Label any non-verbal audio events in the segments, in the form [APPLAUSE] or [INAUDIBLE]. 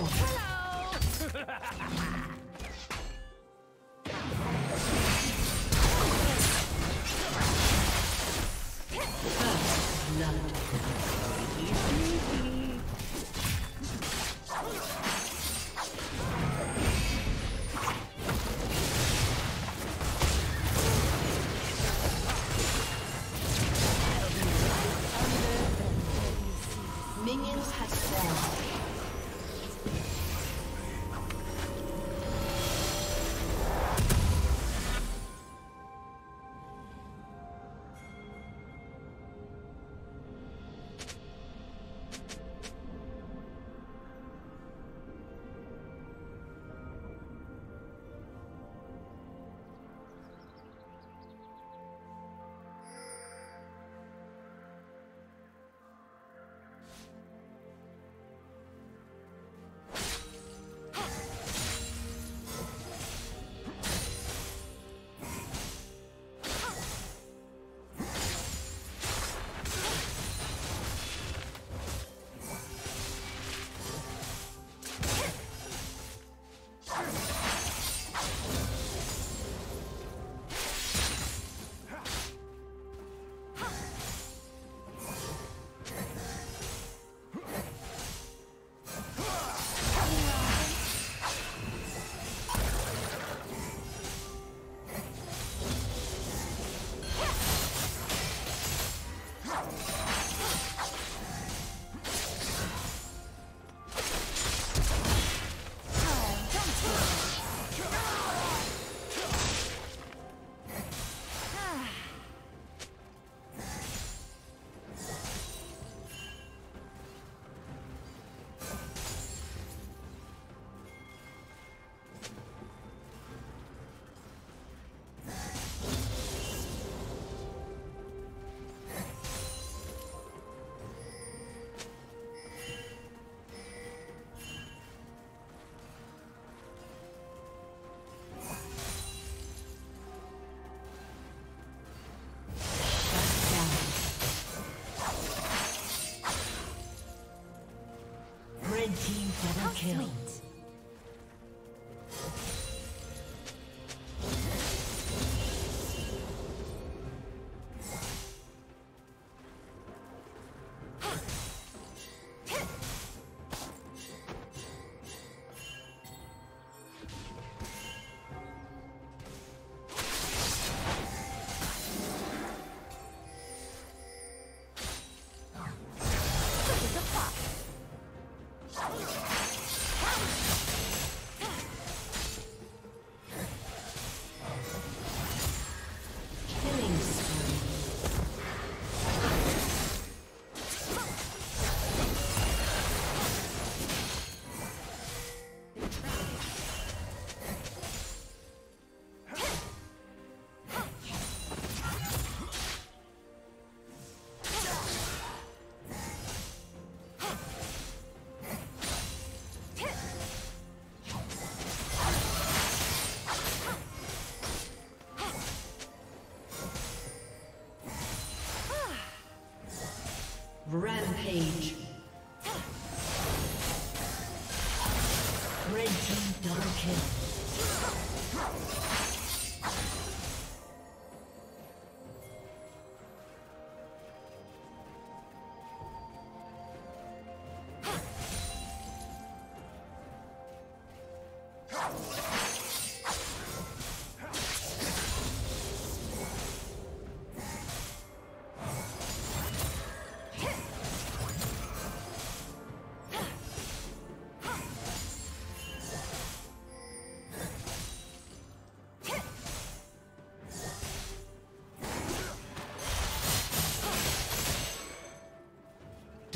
Down. [LAUGHS] kill. Rampage.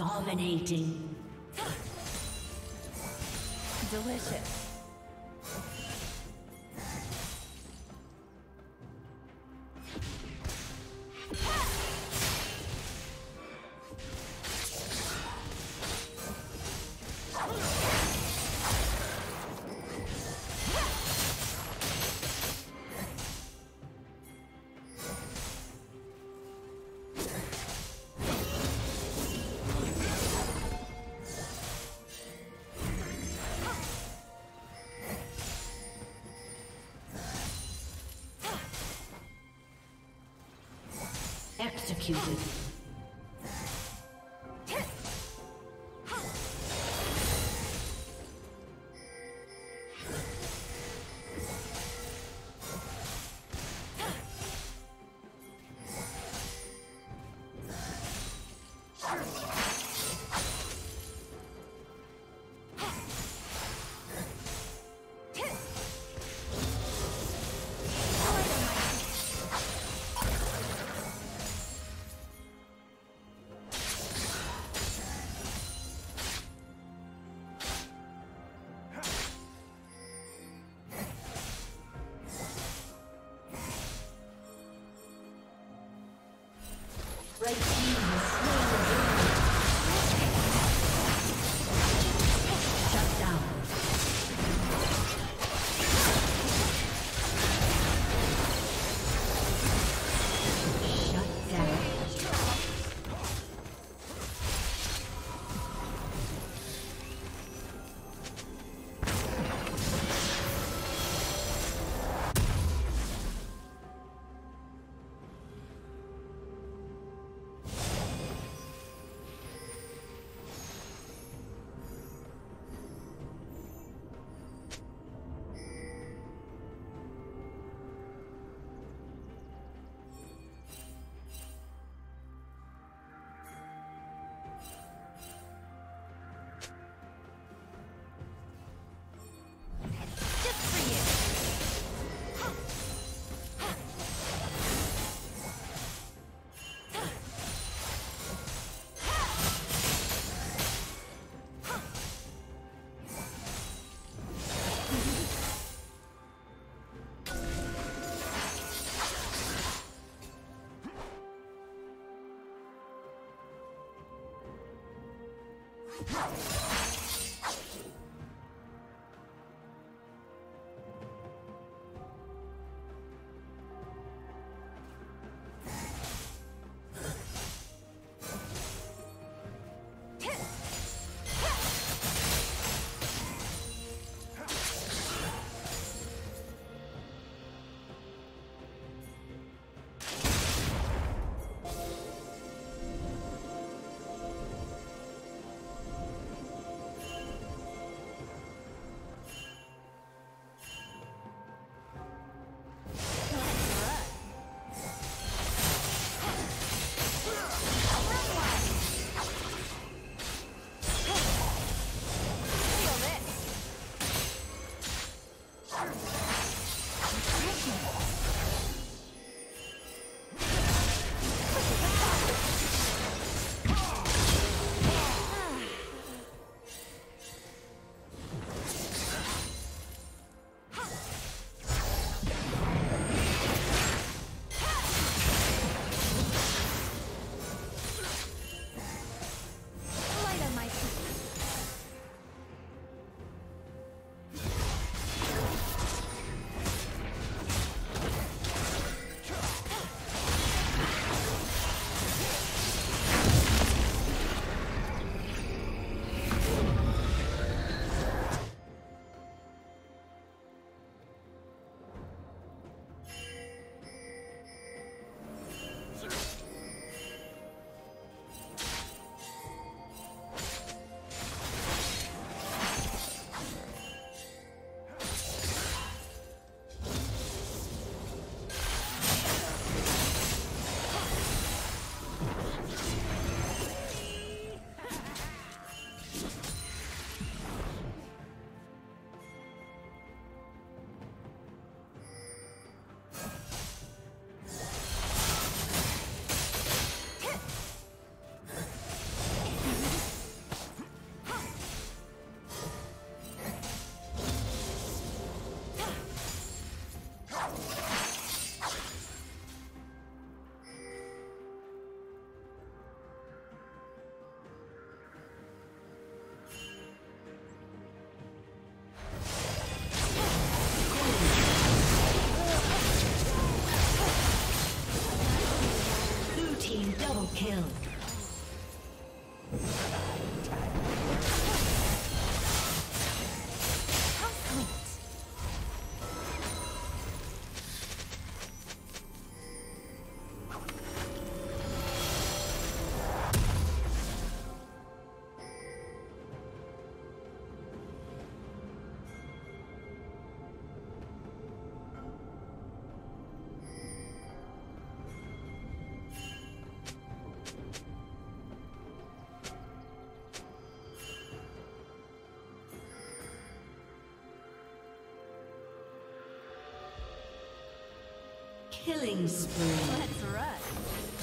Dominating. Delicious. Executed. How? Killing spree. Let's run.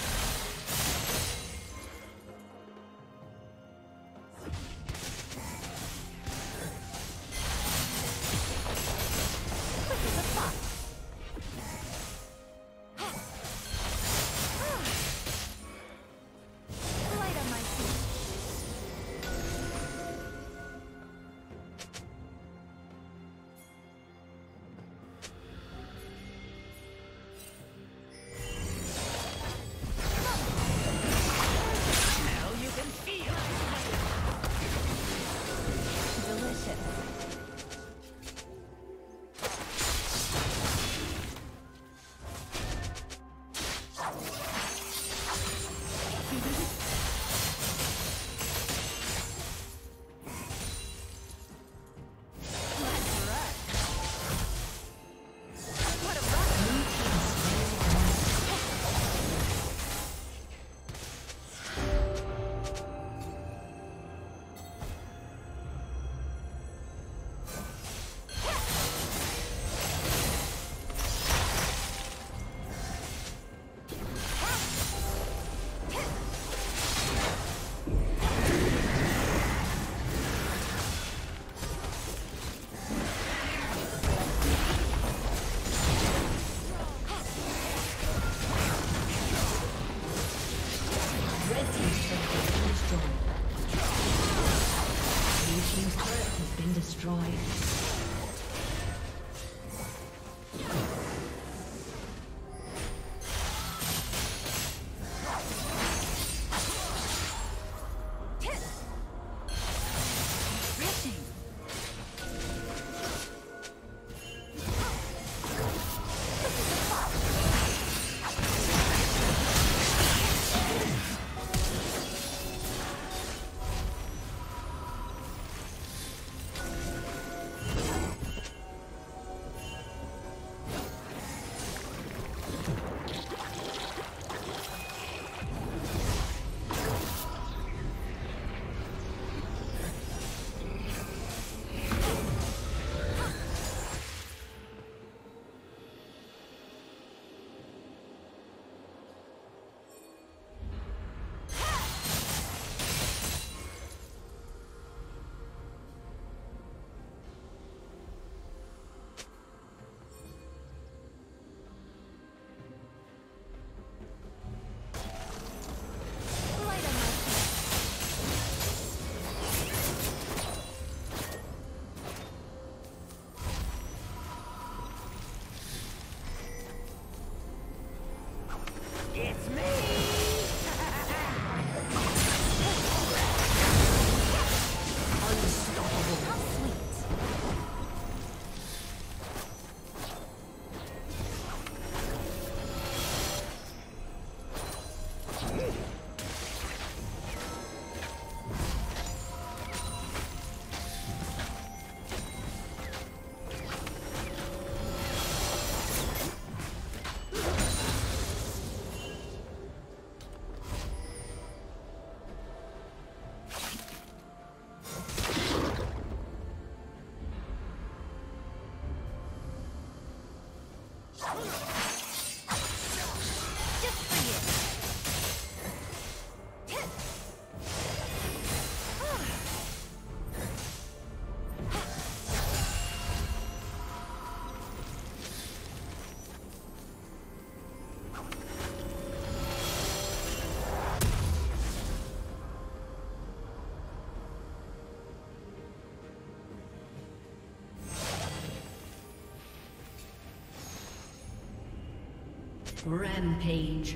Rampage.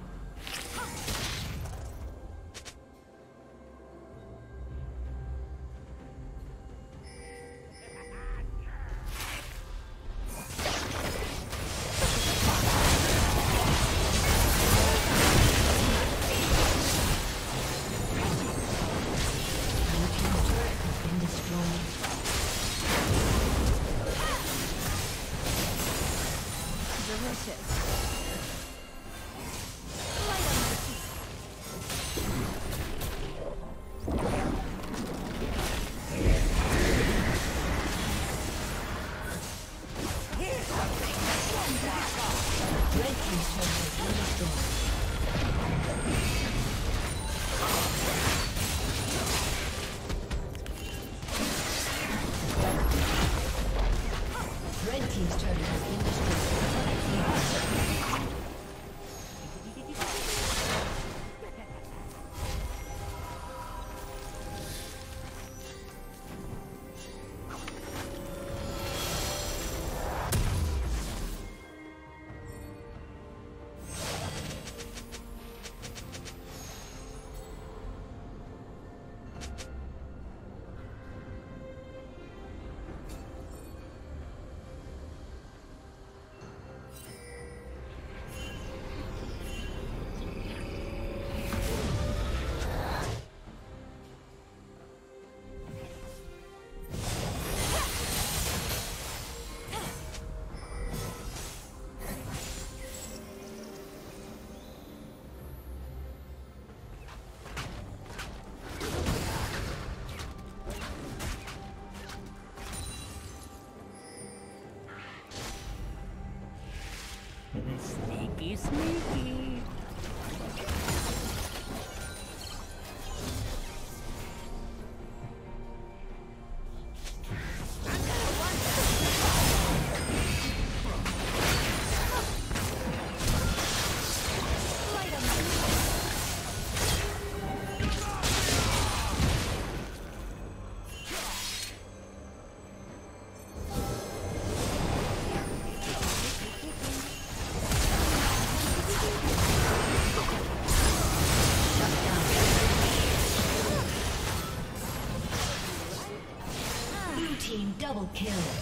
Kill.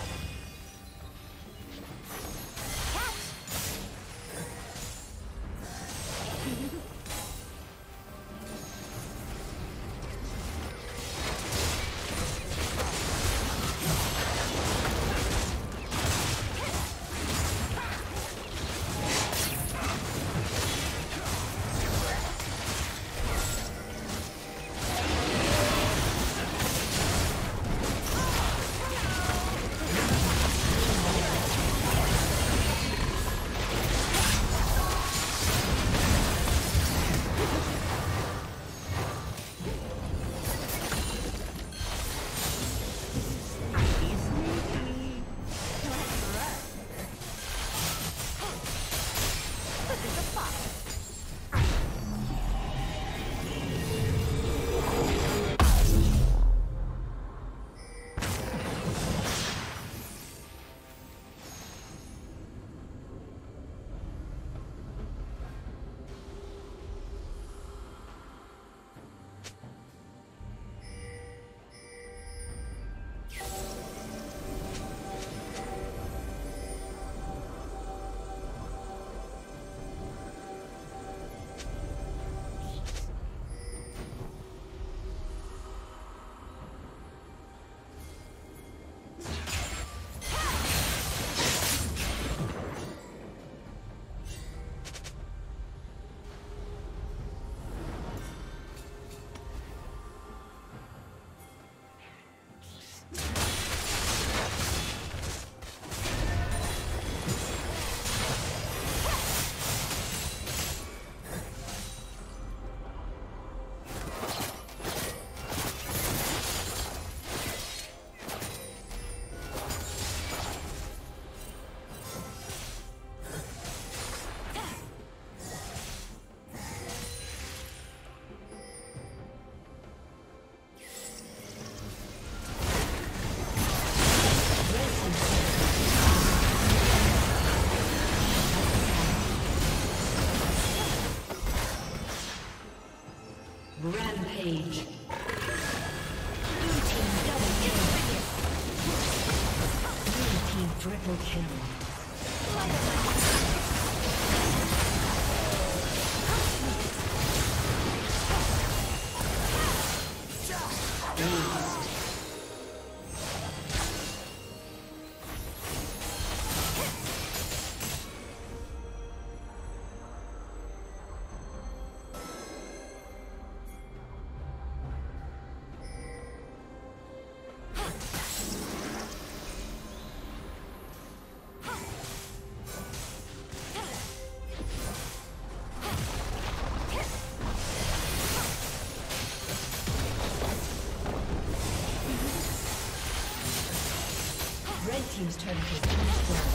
Team's turret has been destroyed.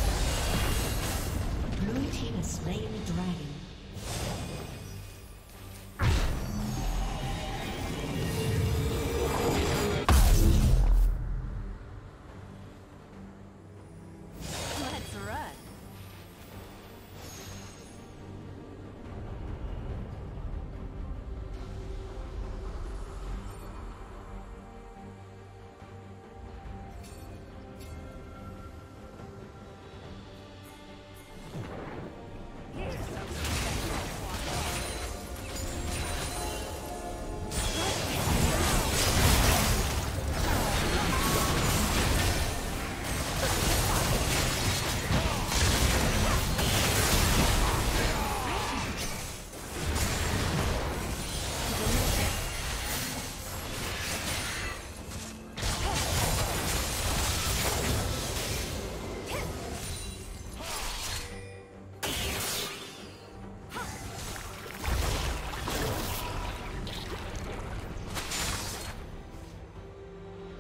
Blue team has slain the dragon.